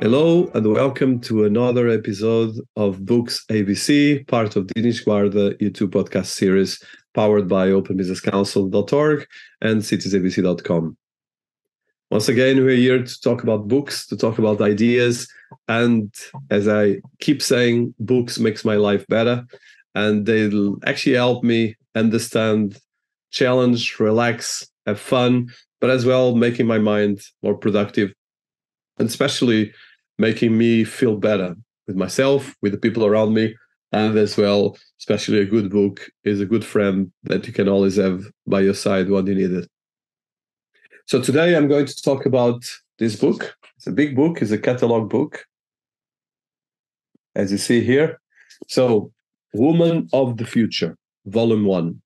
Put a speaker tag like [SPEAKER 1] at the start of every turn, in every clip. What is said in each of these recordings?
[SPEAKER 1] Hello and welcome to another episode of Books ABC, part of Dinis Guarda YouTube podcast series powered by openbusinesscouncil.org and citiesabc.com. Once again, we're here to talk about books, to talk about ideas. And as I keep saying, books makes my life better and they'll actually help me understand, challenge, relax, have fun, but as well making my mind more productive and especially making me feel better with myself, with the people around me, and as well, especially a good book is a good friend that you can always have by your side when you need it. So today I'm going to talk about this book. It's a big book, it's a catalog book, as you see here. So, Woman of the Future, Volume 1,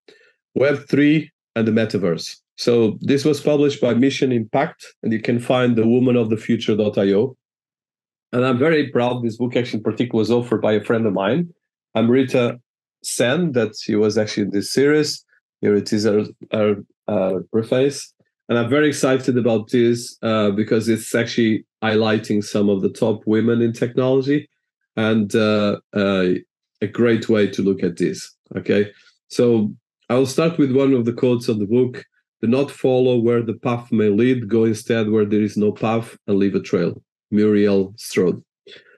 [SPEAKER 1] Web 3 and the Metaverse. So, this was published by Mission Impact, and you can find the woman of the future.io. And I'm very proud. This book, actually, in particular, was offered by a friend of mine, Amrita Sen, that she was actually in this series. Here it is, our, our uh, preface. And I'm very excited about this uh, because it's actually highlighting some of the top women in technology and uh, uh a great way to look at this. Okay. So I'll start with one of the quotes of the book Do not follow where the path may lead, go instead where there is no path and leave a trail. Muriel Strode.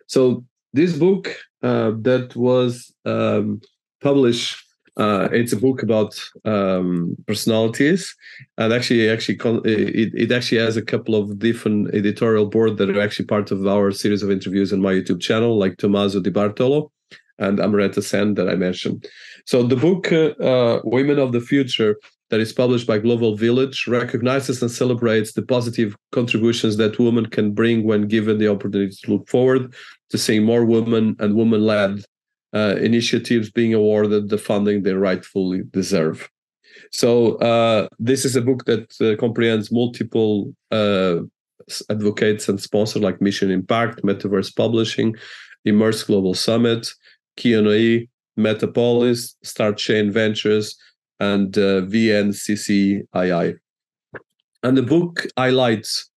[SPEAKER 1] So this book uh, that was um, published, uh, it's a book about um, personalities, and actually, actually, it, it actually has a couple of different editorial board that are actually part of our series of interviews on my YouTube channel, like Tommaso Di Bartolo and Amrita Sen that I mentioned. So the book uh, uh "Women of the Future" that is published by Global Village recognizes and celebrates the positive contributions that women can bring when given the opportunity to look forward to seeing more women and women led uh, initiatives being awarded the funding they rightfully deserve. So, uh, this is a book that uh, comprehends multiple uh, advocates and sponsors like Mission Impact, Metaverse Publishing, Immerse Global Summit, Q&A, Metapolis, Star Chain Ventures, and uh, VNCCII. And the book highlights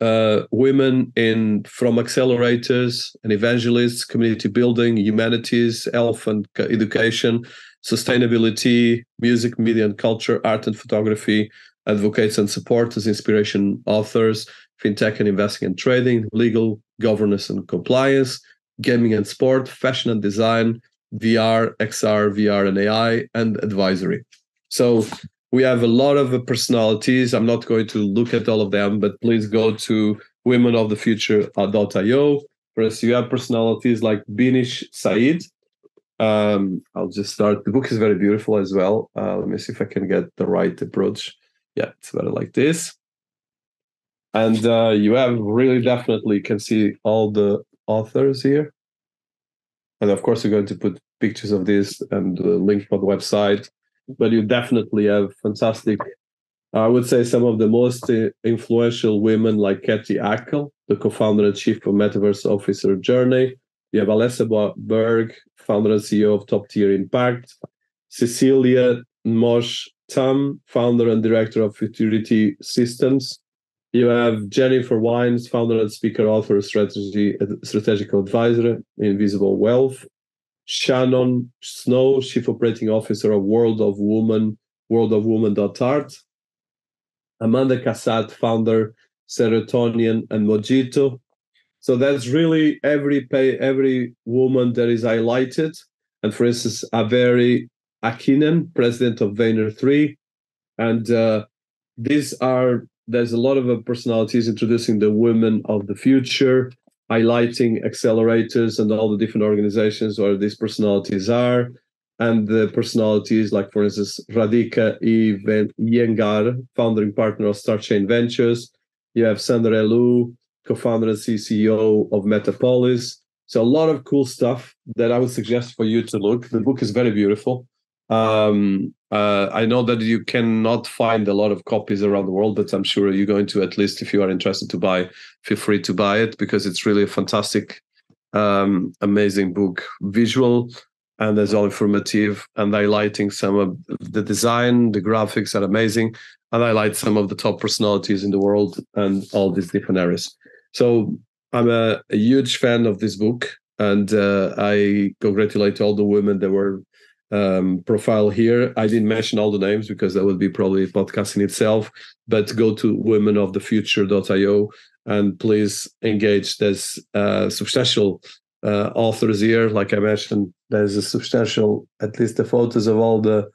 [SPEAKER 1] uh, women in from accelerators and evangelists, community building, humanities, health and education, sustainability, music, media and culture, art and photography, advocates and supporters, inspiration authors, fintech and investing and trading, legal, governance and compliance, gaming and sport, fashion and design, VR, XR, VR and AI, and advisory. So we have a lot of personalities. I'm not going to look at all of them, but please go to womenofthefuture.io. First, you have personalities like Binish Said. Um, I'll just start. The book is very beautiful as well. Uh, let me see if I can get the right approach. Yeah, it's better like this. And uh, you have really definitely can see all the authors here. And of course, we're going to put pictures of this and the link for the website but you definitely have fantastic. I would say some of the most uh, influential women, like Cathy Hackl, the co-founder and chief of Metaverse Officer Journey. You have Alessa Berg, founder and CEO of Top Tier Impact. Cecilia Mosh Tam, founder and director of Futurity Systems. You have Jennifer Wines, founder and speaker, author, strategy, strategic advisor, Invisible Wealth. Shannon Snow, Chief Operating Officer of World of Woman, World of worldofwoman.art. Amanda Cassatt, founder, Serotonin and Mojito. So that's really every pay, every woman that is highlighted. And for instance, Avery Akkineni, president of Vayner3. And uh, these are, there's a lot of personalities introducing the women of the future highlighting accelerators and all the different organizations where these personalities are. And the personalities, like for instance, Radhika Iyengar, founding partner of Star Chain Ventures. You have Sandra Helou, co-founder and CEO of Metapolis. So a lot of cool stuff that I would suggest for you to look. The book is very beautiful. Um, uh, I know that you cannot find a lot of copies around the world, but I'm sure you're going to at least, if you are interested to buy, feel free to buy it because it's really a fantastic, um, amazing book, visual and as all informative, and highlighting some of the design, the graphics are amazing, and highlight some of the top personalities in the world and all these different areas. So I'm a, a huge fan of this book, and uh, I congratulate all the women that were um, profile here. I didn't mention all the names because that would be probably a podcast in itself. But go to womenofthefuture.io and please engage. There's uh, substantial uh, authors here. Like I mentioned, there's a substantial, at least the photos of all the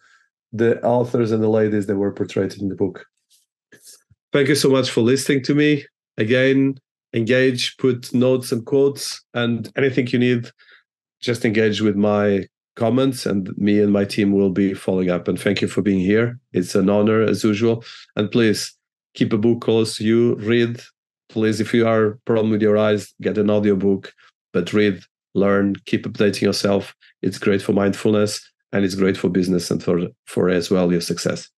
[SPEAKER 1] the authors and the ladies that were portrayed in the book. Thank you so much for listening to me. Again, engage, put notes and quotes, and anything you need, just engage with my comments and me and my team will be following up. And thank you for being here. It's an honor as usual. And please keep a book close to you. Read. Please if you are problem with your eyes get an audiobook but read learn keep updating yourself. It's great for mindfulness and it's great for business and for for as well your success